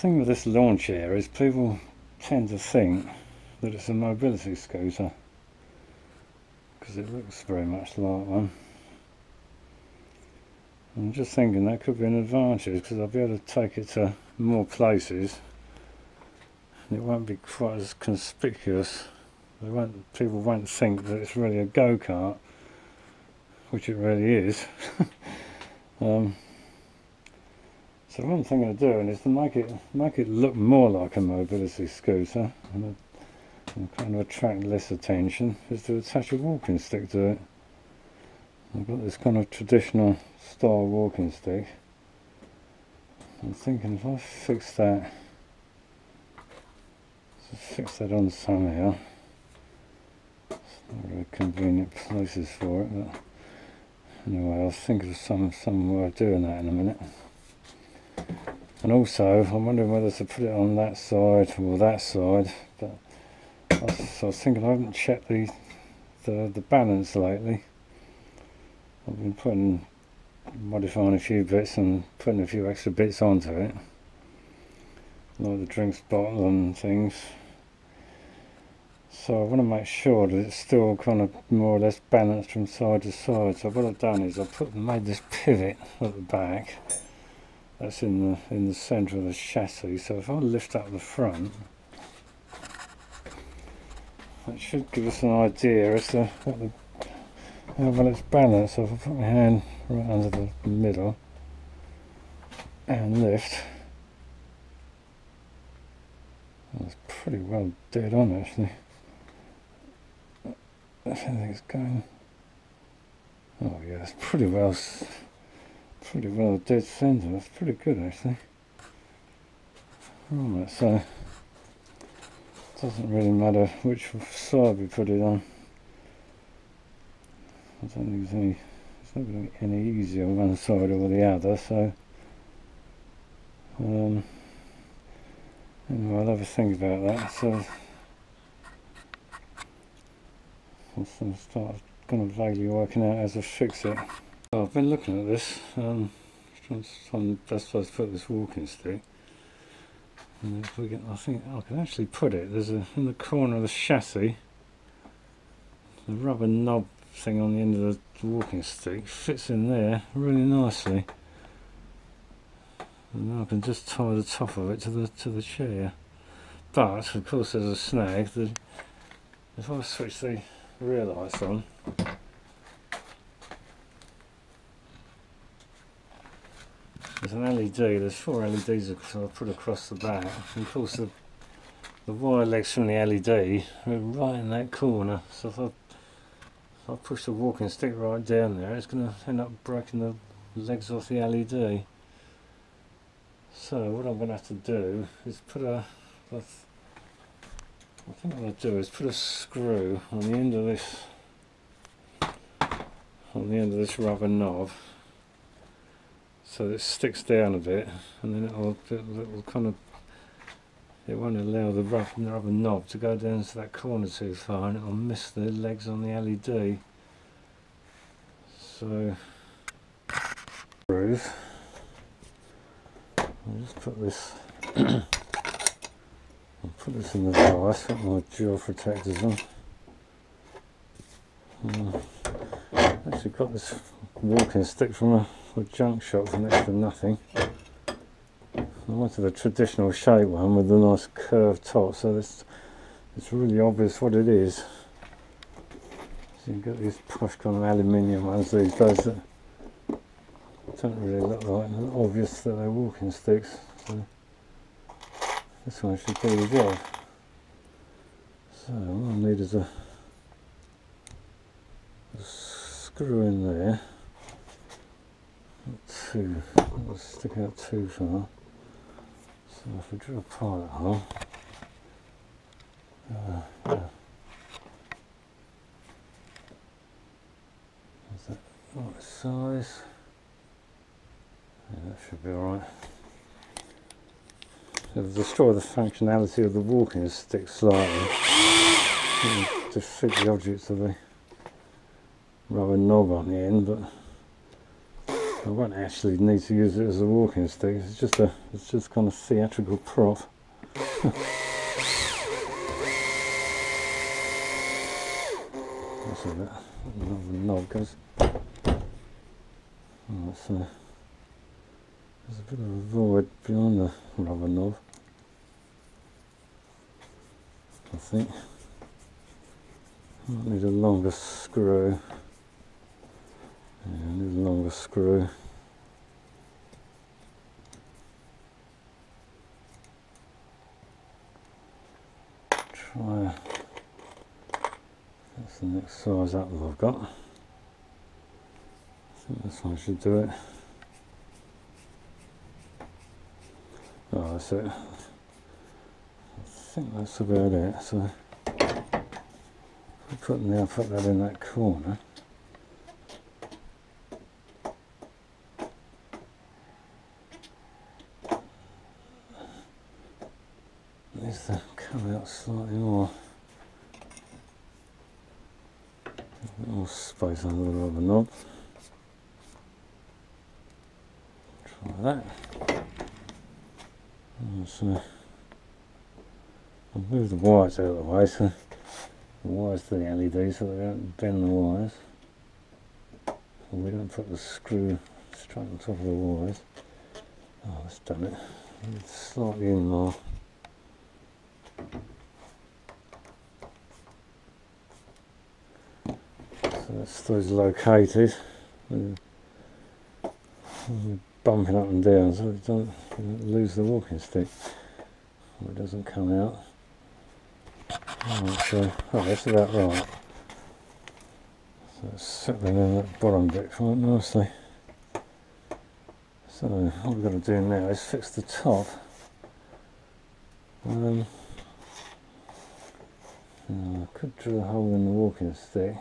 thing with this lawn chair is people tend to think that it's a mobility scooter because it looks very much like one. I'm just thinking that could be an advantage because I'll be able to take it to more places and it won't be quite as conspicuous. They won't, people won't think that it's really a go-kart, which it really is. um, so what I'm thinking of doing is to make it make it look more like a mobility scooter and, kind of attract less attention is to attach a walking stick to it. I've got this kind of traditional style walking stick. I'm thinking if I fix that, fix that on somehow. It's not very convenient places for it, but anyway, I'll think of some some way of doing that in a minute. And also, I'm wondering whether to put it on that side or that side. But I was, I was thinking I haven't checked the, the the balance lately. I've been putting modifying a few bits and putting a few extra bits onto it, like the drinks bottle and things. So I want to make sure that it's still kind of more or less balanced from side to side. So what I've done is I've put made this pivot at the back that's in the in the centre of the chassis so if I lift up the front that should give us an idea as to what the, how well it's balanced. So if I put my hand right under the middle and lift that's pretty well dead on actually. I think it's going oh yeah it's pretty well pretty well dead centre. That's pretty good actually. Right, so it doesn't really matter which side we put it on. I don't think it's any it's not going to be any easier on one side or the other, so um, anyway, I'll have a think about that. So I'll start kind of vaguely working out as to fix it. Well, I've been looking at this, um, the best place to put this walking stick. And if we I think I can actually put it. There's a in the corner of the chassis, the rubber knob thing on the end of the walking stick fits in there really nicely. And now I can just tie the top of it to the to the chair. But of course, there's a snag. That if I switch the rear lights on. There's an LED, there's four LEDs I put across the back. And of course the, the wire legs from the LED are right in that corner. So if I, if I push the walking stick right down there, it's going to end up breaking the legs off the LED. So what I'm going to have to do is put a, I think what to do is put a screw on the end of this, on the end of this rubber knob so it sticks down a bit and then it'll, it'll kind of it won't allow the rubber, the rubber knob to go down to that corner too far and it'll miss the legs on the LED so groove. I'll just put this I'll put this in the vise, put my jaw protectors on. Uh, actually got this walking stick from a for junk shop for next to nothing. I wanted a traditional shape one with a nice curved top so it's, it's really obvious what it is. So you've got these posh kind of aluminium ones these days that don't really look like obvious that they're walking sticks. So this one should do the job. So all I need is a, a screw in there two, let's stick out too far. So if we drill a pilot hole, uh, yeah. Is that right size? Yeah, that should be alright. It'll destroy the functionality of the walking stick slightly. Just fit the objects of the rubber knob on the end, but I I won't actually need to use it as a walking stick. It's just a, it's just kind of theatrical prop. That's a. Another knob goes. Oh, there's a bit of a void behind the rubber knob. I think. Might need a longer screw. Yeah, need a longer screw. Try. That's the next size up that I've got. I think this one should do it. Oh, that's it. I think that's about it. So I put now put that in that corner. To come out slightly more. A space under the rubber knob. Try that. And so uh, I'll move the wires out of the way so the wires to the LED so they don't bend the wires. And we don't put the screw straight on top of the wires. Oh, that's done it. It's slightly in more. That's those located. Bumping up and down so we don't, lose the walking stick. Or it doesn't come out. Right, oh, that's about right. So it's settling in that bottom bit quite nicely. So what we've got to do now is fix the top. Um, I could drill a hole in the walking stick